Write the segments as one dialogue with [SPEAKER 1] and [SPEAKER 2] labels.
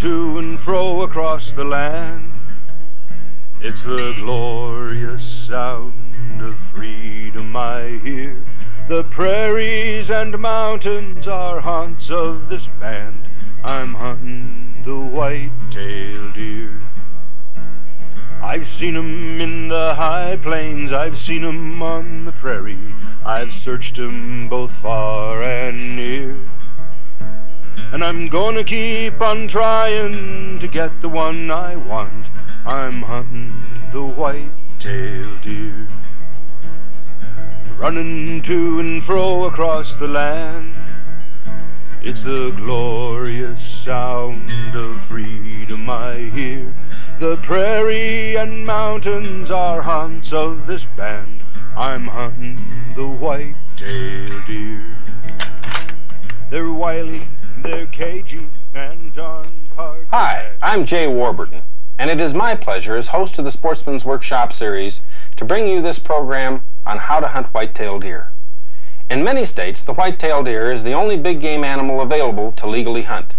[SPEAKER 1] to and fro across the land. It's the glorious sound of freedom I hear. The prairies and mountains are haunts of this band. I'm hunting the white-tailed deer. I've seen 'em in the high plains, I've seen 'em on the prairie, I've searched 'em both far and near. And I'm gonna keep on trying to get the one I want. I'm hunting the white-tailed deer. Running to and fro across the land. It's the glorious sound of freedom I hear. The prairie and mountains are haunts of this band. I'm hunting the white-tailed deer. They're wily, they're cagey, and darn hard.
[SPEAKER 2] Hi, I'm Jay Warburton, and it is my pleasure as host of the Sportsman's Workshop series to bring you this program on how to hunt white-tailed deer. In many states, the white-tailed deer is the only big game animal available to legally hunt.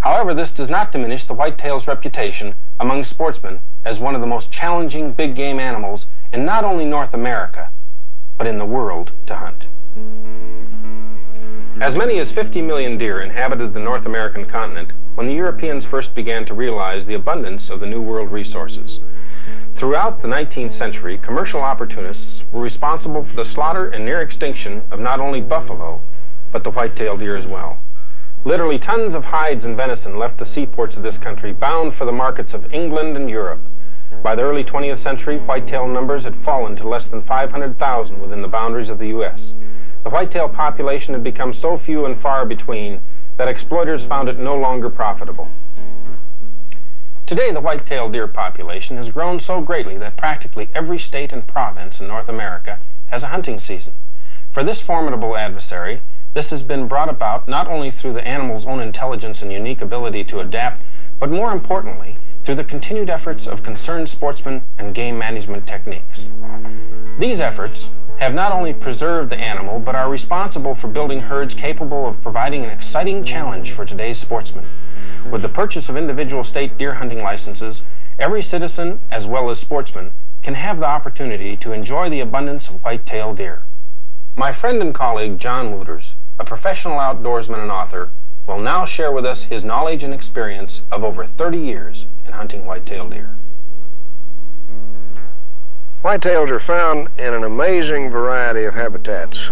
[SPEAKER 2] However, this does not diminish the whitetail's reputation among sportsmen as one of the most challenging big game animals in not only North America, but in the world to hunt. As many as 50 million deer inhabited the North American continent when the Europeans first began to realize the abundance of the New World resources. Throughout the 19th century, commercial opportunists were responsible for the slaughter and near extinction of not only buffalo, but the white-tailed deer as well. Literally tons of hides and venison left the seaports of this country bound for the markets of England and Europe. By the early 20th century, whitetail numbers had fallen to less than 500,000 within the boundaries of the U.S. The whitetail population had become so few and far between that exploiters found it no longer profitable. Today, the white-tailed deer population has grown so greatly that practically every state and province in North America has a hunting season. For this formidable adversary, this has been brought about not only through the animal's own intelligence and unique ability to adapt, but more importantly, through the continued efforts of concerned sportsmen and game management techniques. These efforts have not only preserved the animal, but are responsible for building herds capable of providing an exciting challenge for today's sportsmen. With the purchase of individual state deer hunting licenses, every citizen, as well as sportsman, can have the opportunity to enjoy the abundance of white-tailed deer. My friend and colleague John Wooters a professional outdoorsman and author, will now share with us his knowledge and experience of over 30 years in hunting white-tailed deer.
[SPEAKER 3] Whitetails are found in an amazing variety of habitats,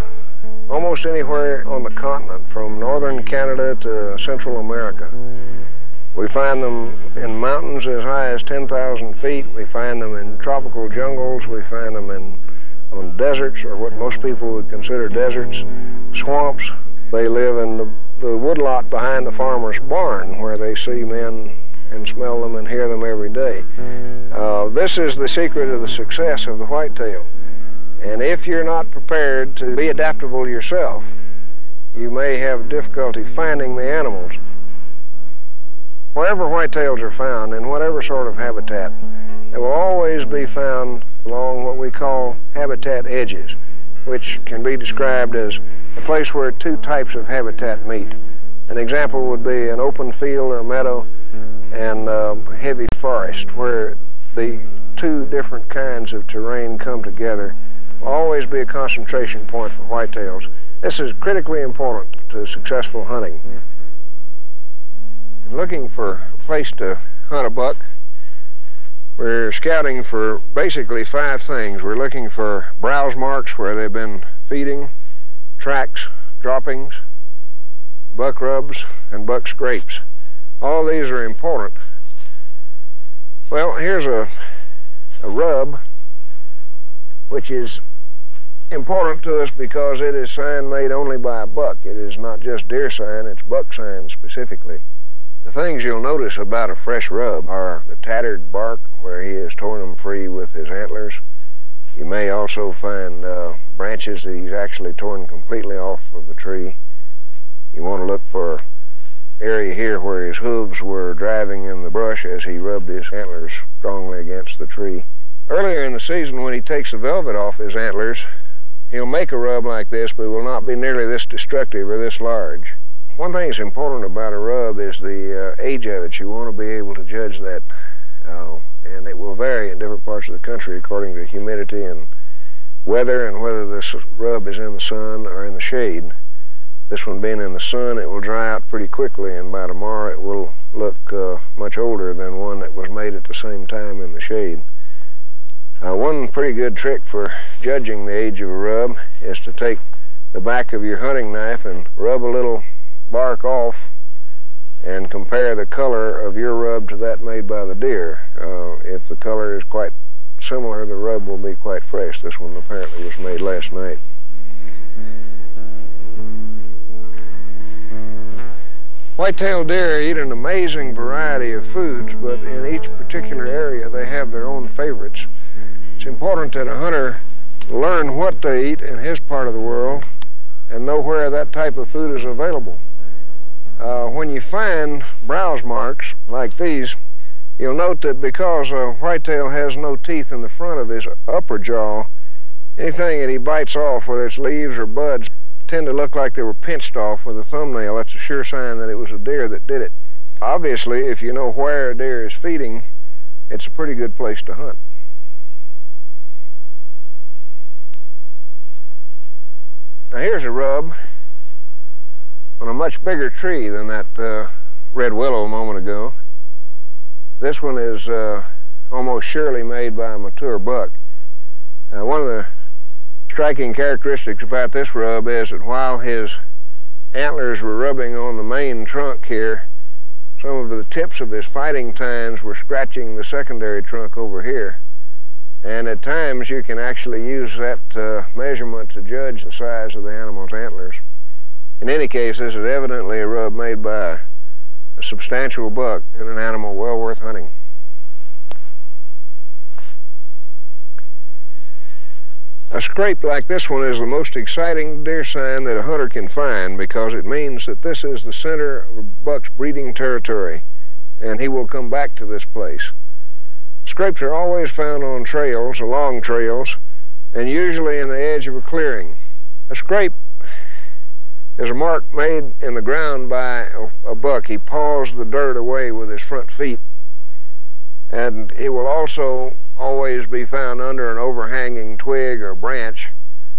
[SPEAKER 3] almost anywhere on the continent, from northern Canada to Central America. We find them in mountains as high as 10,000 feet. We find them in tropical jungles. We find them in on deserts, or what most people would consider deserts, swamps. They live in the, the woodlot behind the farmer's barn where they see men and smell them and hear them every day. Uh, this is the secret of the success of the whitetail. And if you're not prepared to be adaptable yourself, you may have difficulty finding the animals. Wherever whitetails are found, in whatever sort of habitat, they will always be found along what we call habitat edges, which can be described as a place where two types of habitat meet. An example would be an open field or meadow and uh, heavy forest where the two different kinds of terrain come together. Will always be a concentration point for whitetails. This is critically important to successful hunting. looking for a place to hunt a buck, we're scouting for basically five things. We're looking for browse marks where they've been feeding, tracks, droppings, buck rubs, and buck scrapes. All these are important. Well, here's a, a rub, which is important to us because it is sign made only by a buck. It is not just deer sign, it's buck sign specifically. The things you'll notice about a fresh rub are the tattered bark where he has torn them free with his antlers. You may also find uh, branches that he's actually torn completely off of the tree. You want to look for area here where his hooves were driving in the brush as he rubbed his antlers strongly against the tree. Earlier in the season when he takes the velvet off his antlers, he'll make a rub like this, but will not be nearly this destructive or this large. One thing that's important about a rub is the uh, age of it. You want to be able to judge that, uh, and it will vary in different parts of the country according to humidity and weather and whether this rub is in the sun or in the shade. This one being in the sun, it will dry out pretty quickly, and by tomorrow it will look uh, much older than one that was made at the same time in the shade. Uh, one pretty good trick for judging the age of a rub is to take the back of your hunting knife and rub a little bark off and compare the color of your rub to that made by the deer. Uh, if the color is quite similar, the rub will be quite fresh. This one apparently was made last night. White-tailed deer eat an amazing variety of foods, but in each particular area they have their own favorites. It's important that a hunter learn what they eat in his part of the world and know where that type of food is available. Uh, when you find browse marks like these, you'll note that because a whitetail has no teeth in the front of his upper jaw, anything that he bites off, whether it's leaves or buds, tend to look like they were pinched off with a thumbnail. That's a sure sign that it was a deer that did it. Obviously, if you know where a deer is feeding, it's a pretty good place to hunt. Now here's a rub on a much bigger tree than that uh, red willow a moment ago. This one is uh, almost surely made by a mature buck. Uh, one of the striking characteristics about this rub is that while his antlers were rubbing on the main trunk here, some of the tips of his fighting tines were scratching the secondary trunk over here. And at times you can actually use that uh, measurement to judge the size of the animal's antlers. In any case, this is evidently a rub made by a substantial buck and an animal well worth hunting. A scrape like this one is the most exciting deer sign that a hunter can find because it means that this is the center of a buck's breeding territory and he will come back to this place. Scrapes are always found on trails, along trails, and usually in the edge of a clearing. A scrape is a mark made in the ground by a, a buck. He paws the dirt away with his front feet and it will also always be found under an overhanging twig or branch,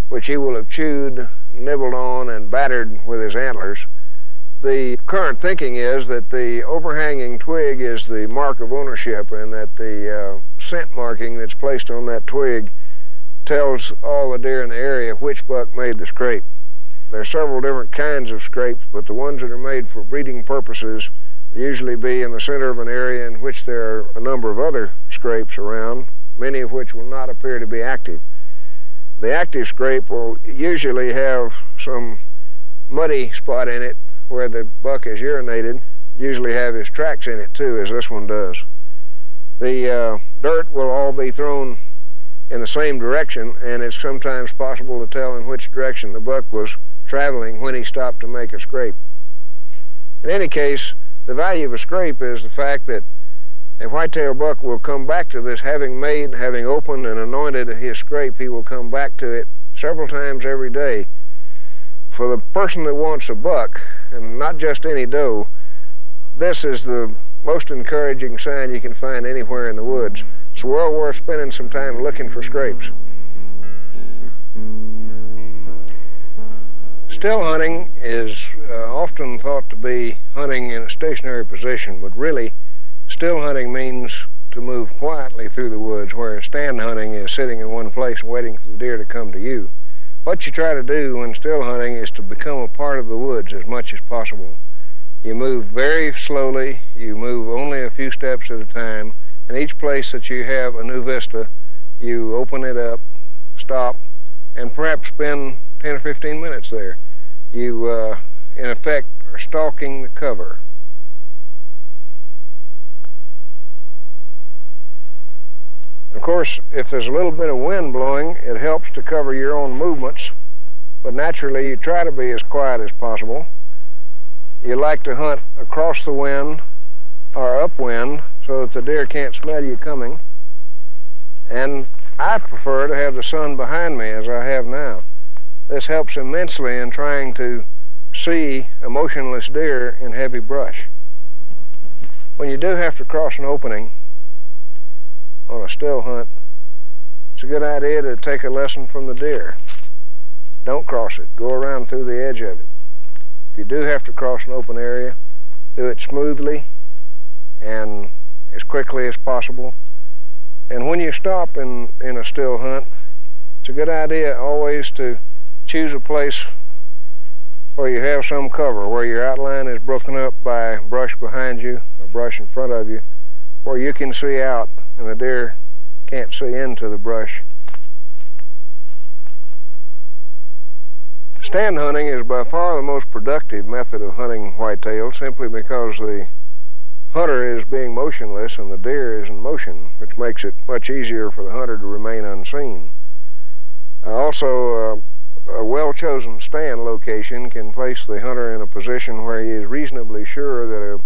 [SPEAKER 3] which he will have chewed, nibbled on, and battered with his antlers. The current thinking is that the overhanging twig is the mark of ownership and that the uh, scent marking that's placed on that twig tells all the deer in the area which buck made the scrape. There are several different kinds of scrapes, but the ones that are made for breeding purposes usually be in the center of an area in which there are a number of other scrapes around, many of which will not appear to be active. The active scrape will usually have some muddy spot in it where the buck has urinated, usually have his tracks in it too, as this one does. The uh, dirt will all be thrown in the same direction, and it's sometimes possible to tell in which direction the buck was traveling when he stopped to make a scrape. In any case, the value of a scrape is the fact that a whitetail buck will come back to this, having made, having opened and anointed his scrape, he will come back to it several times every day. For the person that wants a buck, and not just any doe, this is the most encouraging sign you can find anywhere in the woods. It's well worth spending some time looking for scrapes. Still hunting is uh, often thought to be hunting in a stationary position, but really, still hunting means to move quietly through the woods, whereas stand hunting is sitting in one place waiting for the deer to come to you. What you try to do when still hunting is to become a part of the woods as much as possible. You move very slowly, you move only a few steps at a time, and each place that you have a new vista, you open it up, stop, and perhaps spend 10 or 15 minutes there you, uh, in effect, are stalking the cover. Of course, if there's a little bit of wind blowing, it helps to cover your own movements, but naturally you try to be as quiet as possible. You like to hunt across the wind or upwind so that the deer can't smell you coming. And I prefer to have the sun behind me as I have now. This helps immensely in trying to see a motionless deer in heavy brush. When you do have to cross an opening on a still hunt, it's a good idea to take a lesson from the deer. Don't cross it. Go around through the edge of it. If you do have to cross an open area, do it smoothly and as quickly as possible. And when you stop in, in a still hunt, it's a good idea always to choose a place where you have some cover, where your outline is broken up by brush behind you or brush in front of you, where you can see out and the deer can't see into the brush. Stand hunting is by far the most productive method of hunting whitetail simply because the hunter is being motionless and the deer is in motion, which makes it much easier for the hunter to remain unseen. Also, uh, a well-chosen stand location can place the hunter in a position where he is reasonably sure that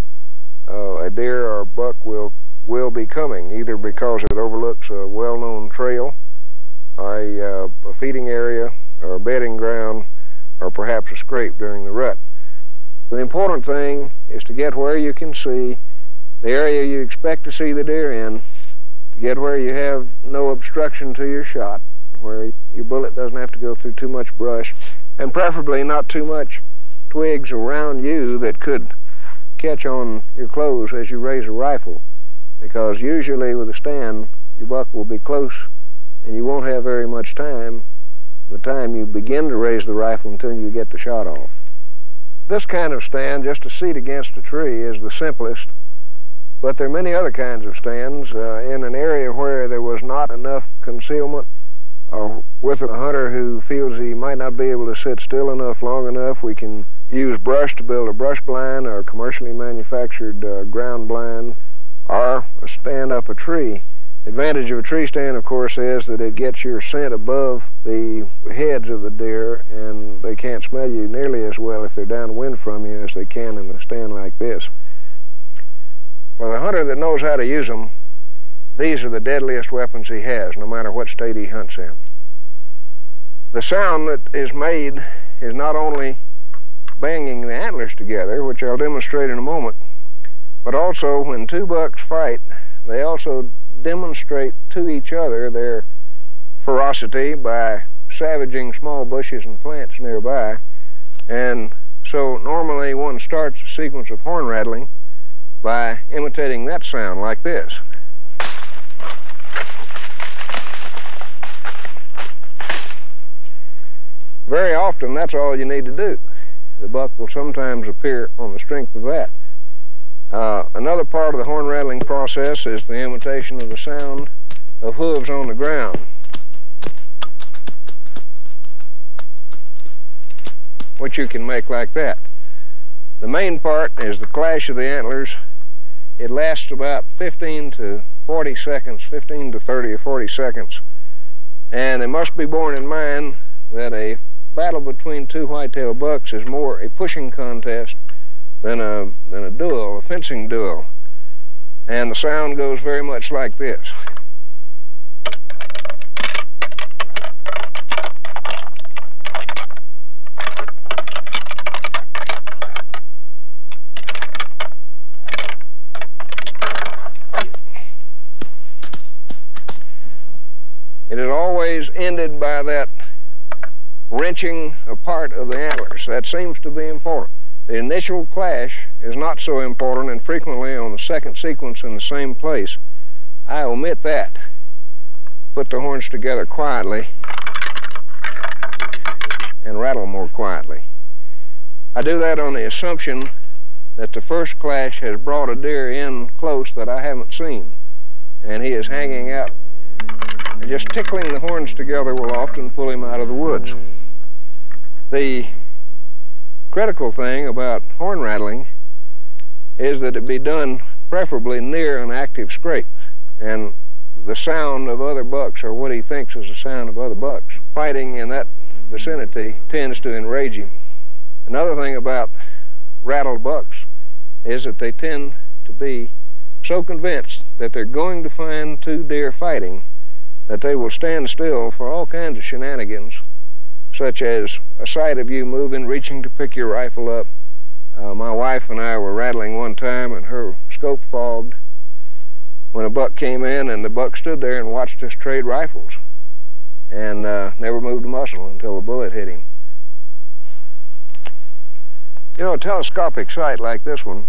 [SPEAKER 3] a, uh, a deer or buck will will be coming, either because it overlooks a well-known trail, a, a feeding area, or a bedding ground, or perhaps a scrape during the rut. The important thing is to get where you can see the area you expect to see the deer in, to get where you have no obstruction to your shot, where your bullet doesn't have to go through too much brush, and preferably not too much twigs around you that could catch on your clothes as you raise a rifle. Because usually with a stand, your buck will be close and you won't have very much time the time you begin to raise the rifle until you get the shot off. This kind of stand, just a seat against a tree, is the simplest, but there are many other kinds of stands. Uh, in an area where there was not enough concealment, or with a hunter who feels he might not be able to sit still enough long enough, we can use brush to build a brush blind or commercially manufactured uh, ground blind, or stand up a tree. Advantage of a tree stand, of course, is that it gets your scent above the heads of the deer, and they can't smell you nearly as well if they're downwind from you as they can in a stand like this. For the hunter that knows how to use them, these are the deadliest weapons he has, no matter what state he hunts in. The sound that is made is not only banging the antlers together, which I'll demonstrate in a moment, but also when two bucks fight, they also demonstrate to each other their ferocity by savaging small bushes and plants nearby. And so normally one starts a sequence of horn rattling by imitating that sound like this. Very often that's all you need to do. The buck will sometimes appear on the strength of that. Uh, another part of the horn rattling process is the imitation of the sound of hooves on the ground. Which you can make like that. The main part is the clash of the antlers. It lasts about 15 to 40 seconds, 15 to 30 or 40 seconds. And it must be borne in mind that a battle between two whitetail bucks is more a pushing contest than a, than a duel, a fencing duel. And the sound goes very much like this. It is always ended by that wrenching apart of the antlers. That seems to be important. The initial clash is not so important and frequently on the second sequence in the same place. I omit that. Put the horns together quietly and rattle more quietly. I do that on the assumption that the first clash has brought a deer in close that I haven't seen and he is hanging out. Just tickling the horns together will often pull him out of the woods. The critical thing about horn rattling is that it be done preferably near an active scrape. And the sound of other bucks, or what he thinks is the sound of other bucks, fighting in that vicinity tends to enrage him. Another thing about rattled bucks is that they tend to be so convinced that they're going to find two deer fighting that they will stand still for all kinds of shenanigans such as a sight of you moving, reaching to pick your rifle up. Uh, my wife and I were rattling one time and her scope fogged when a buck came in and the buck stood there and watched us trade rifles and uh, never moved a muscle until a bullet hit him. You know, a telescopic sight like this one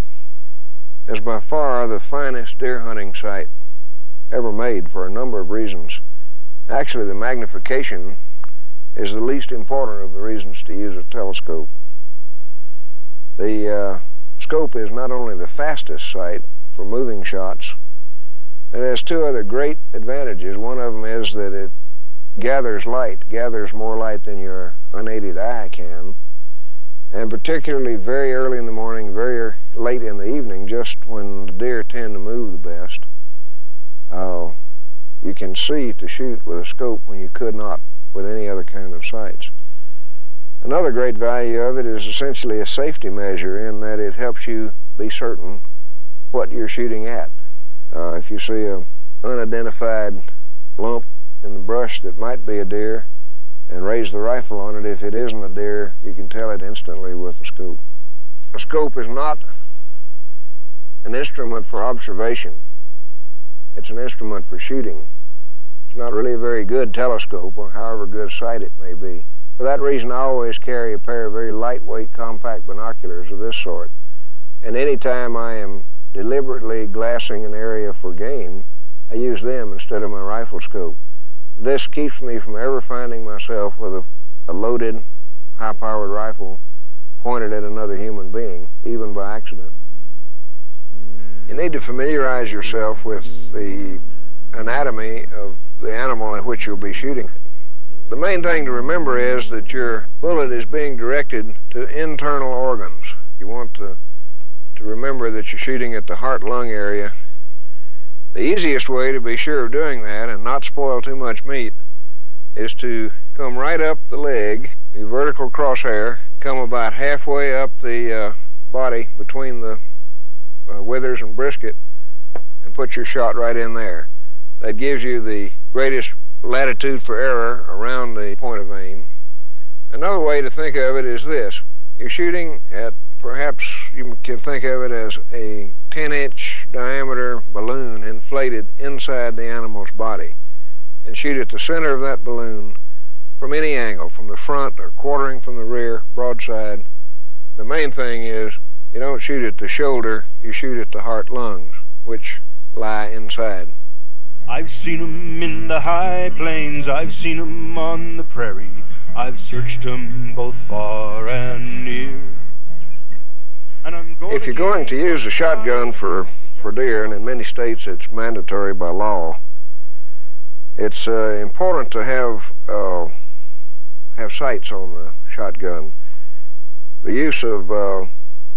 [SPEAKER 3] is by far the finest deer hunting sight ever made for a number of reasons. Actually, the magnification is the least important of the reasons to use a telescope. The uh, scope is not only the fastest sight for moving shots, it has two other great advantages. One of them is that it gathers light, gathers more light than your unaided eye can, and particularly very early in the morning, very late in the evening, just when the deer tend to move the best, uh, you can see to shoot with a scope when you could not with any other kind of sights. Another great value of it is essentially a safety measure in that it helps you be certain what you're shooting at. Uh, if you see an unidentified lump in the brush that might be a deer and raise the rifle on it, if it isn't a deer, you can tell it instantly with the scope. A scope is not an instrument for observation. It's an instrument for shooting. Not really a very good telescope, or however good sight it may be. For that reason, I always carry a pair of very lightweight, compact binoculars of this sort. And any time I am deliberately glassing an area for game, I use them instead of my rifle scope. This keeps me from ever finding myself with a, a loaded, high-powered rifle pointed at another human being, even by accident. You need to familiarize yourself with the anatomy of the animal at which you'll be shooting. The main thing to remember is that your bullet is being directed to internal organs. You want to, to remember that you're shooting at the heart-lung area. The easiest way to be sure of doing that and not spoil too much meat is to come right up the leg, the vertical crosshair, come about halfway up the uh, body between the uh, withers and brisket, and put your shot right in there. That gives you the greatest latitude for error around the point of aim. Another way to think of it is this. You're shooting at perhaps you can think of it as a 10 inch diameter balloon inflated inside the animal's body and shoot at the center of that balloon from any angle, from the front or quartering from the rear, broadside. The main thing is you don't shoot at the shoulder, you shoot at the heart lungs, which lie inside.
[SPEAKER 1] I've seen 'em in the high plains, I've seen 'em on the prairie, I've searched 'em both far and near. And I'm going
[SPEAKER 3] If you're going to use a shotgun for, for deer, and in many states it's mandatory by law, it's uh, important to have uh, have sights on the shotgun. The use of uh,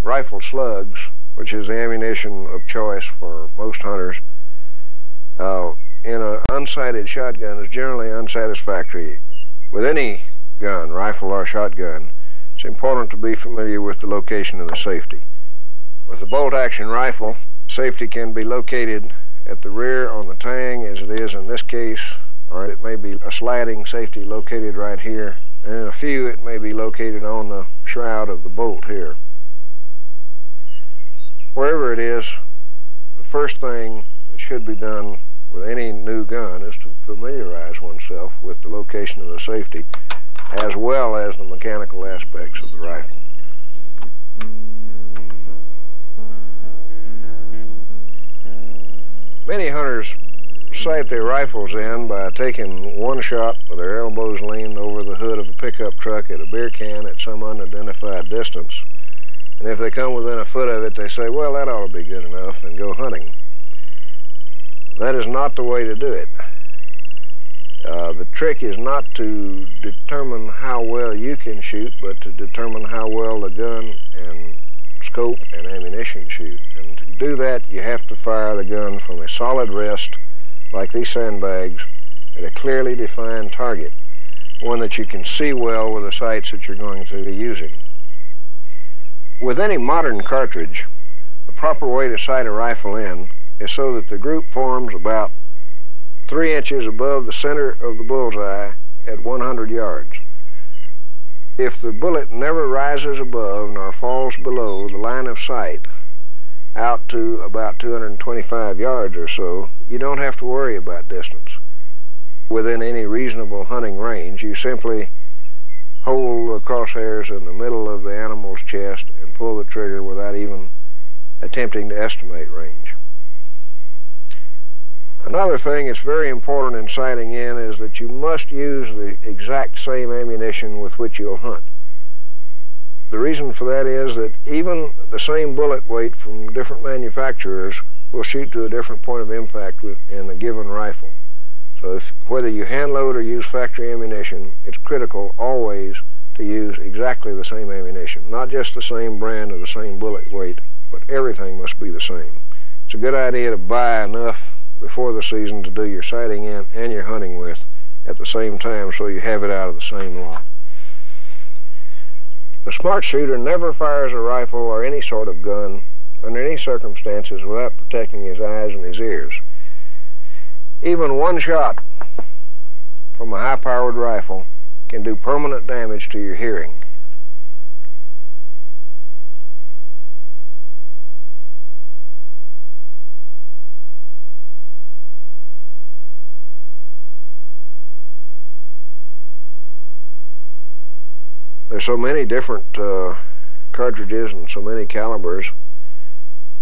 [SPEAKER 3] rifle slugs, which is the ammunition of choice for most hunters, in an unsighted shotgun is generally unsatisfactory. With any gun, rifle or shotgun, it's important to be familiar with the location of the safety. With a bolt-action rifle, safety can be located at the rear on the tang, as it is in this case, or it may be a sliding safety located right here, and in a few it may be located on the shroud of the bolt here. Wherever it is, the first thing that should be done with any new gun is to familiarize oneself with the location of the safety as well as the mechanical aspects of the rifle. Many hunters sight their rifles in by taking one shot with their elbows leaned over the hood of a pickup truck at a beer can at some unidentified distance. And if they come within a foot of it, they say, well, that ought to be good enough, and go hunting. That is not the way to do it. Uh, the trick is not to determine how well you can shoot, but to determine how well the gun and scope and ammunition shoot. And to do that, you have to fire the gun from a solid rest, like these sandbags, at a clearly defined target, one that you can see well with the sights that you're going to be using. With any modern cartridge, the proper way to sight a rifle in is so that the group forms about three inches above the center of the bullseye at 100 yards. if the bullet never rises above nor falls below the line of sight out to about 225 yards or so, you don't have to worry about distance. Within any reasonable hunting range, you simply hold the crosshairs in the middle of the animal's chest and pull the trigger without even attempting to estimate range. Another thing that's very important in sighting in is that you must use the exact same ammunition with which you'll hunt. The reason for that is that even the same bullet weight from different manufacturers will shoot to a different point of impact in a given rifle. So if, whether you hand load or use factory ammunition, it's critical always to use exactly the same ammunition. Not just the same brand or the same bullet weight, but everything must be the same. It's a good idea to buy enough before the season to do your sighting in and your hunting with at the same time so you have it out of the same lot. The smart shooter never fires a rifle or any sort of gun under any circumstances without protecting his eyes and his ears. Even one shot from a high-powered rifle can do permanent damage to your hearing. There's so many different uh, cartridges and so many calibers,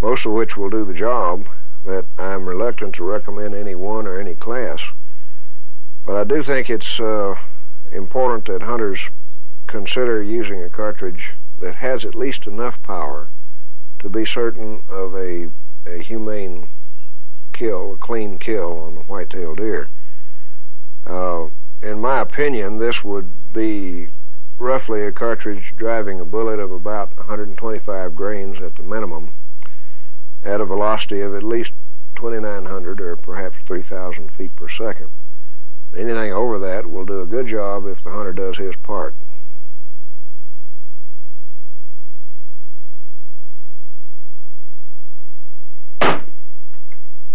[SPEAKER 3] most of which will do the job, that I'm reluctant to recommend any one or any class. But I do think it's uh, important that hunters consider using a cartridge that has at least enough power to be certain of a, a humane kill, a clean kill on the white-tailed deer. Uh, in my opinion, this would be roughly a cartridge driving a bullet of about 125 grains at the minimum at a velocity of at least 2900 or perhaps 3000 feet per second. Anything over that will do a good job if the hunter does his part.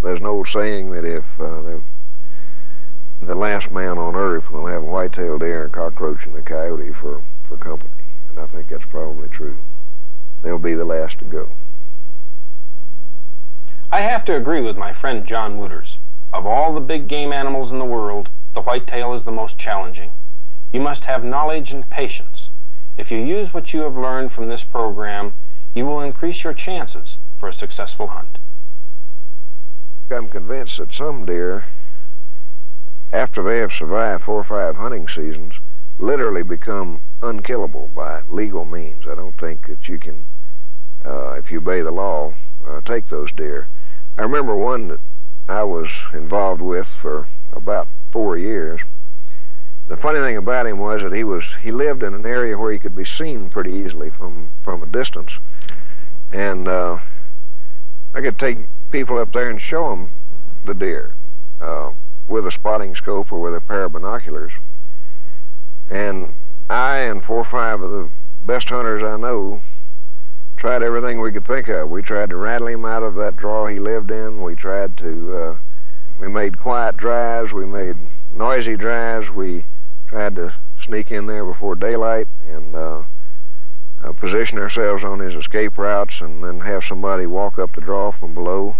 [SPEAKER 3] There's an old saying that if uh, the last man on earth will have a white-tailed deer, a cockroach, and a coyote for, for company. And I think that's probably true. They'll be the last to go.
[SPEAKER 2] I have to agree with my friend John Wooters. Of all the big game animals in the world, the whitetail is the most challenging. You must have knowledge and patience. If you use what you have learned from this program, you will increase your chances for a successful hunt.
[SPEAKER 3] I'm convinced that some deer after they have survived four or five hunting seasons, literally become unkillable by legal means. I don't think that you can, uh, if you obey the law, uh, take those deer. I remember one that I was involved with for about four years. The funny thing about him was that he was he lived in an area where he could be seen pretty easily from from a distance, and uh, I could take people up there and show them the deer. Uh, with a spotting scope or with a pair of binoculars. And I and four or five of the best hunters I know tried everything we could think of. We tried to rattle him out of that draw he lived in. We tried to, uh, we made quiet drives. We made noisy drives. We tried to sneak in there before daylight and uh, uh, position ourselves on his escape routes and then have somebody walk up the draw from below.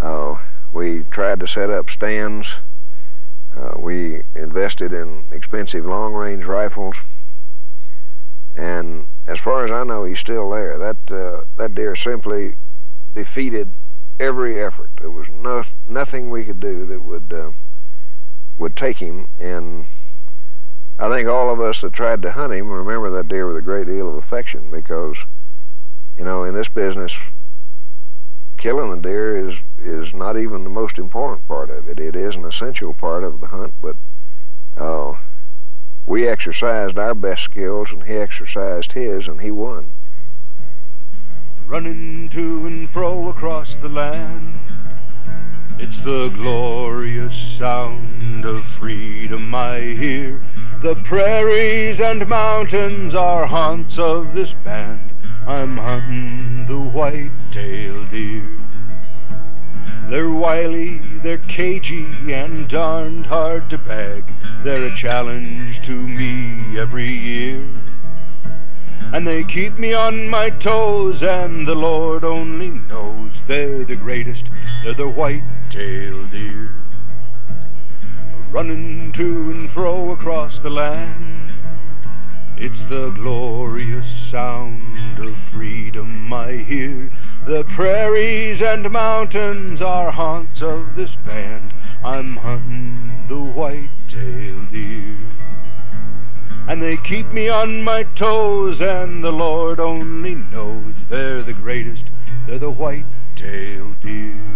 [SPEAKER 3] Uh, we tried to set up stands. Uh, we invested in expensive long-range rifles. And as far as I know, he's still there. That uh, that deer simply defeated every effort. There was no, nothing we could do that would uh, would take him. And I think all of us that tried to hunt him remember that deer with a great deal of affection because, you know, in this business, killing the deer is is not even the most important part of it. It is an essential part of the hunt, but uh, we exercised our best skills, and he exercised his, and he won.
[SPEAKER 1] Running to and fro across the land, it's the glorious sound of freedom I hear. The prairies and mountains are haunts of this band. I'm hunting the white-tailed deer. They're wily, they're cagey, and darned hard to bag. They're a challenge to me every year. And they keep me on my toes, and the Lord only knows they're the greatest, they're the white-tailed deer. Running to and fro across the land, it's the glorious sound of freedom I hear. The prairies and mountains are haunts of this band. I'm hunting the white-tailed deer. And they keep me on my toes, and the Lord only knows they're the greatest, they're the white-tailed deer.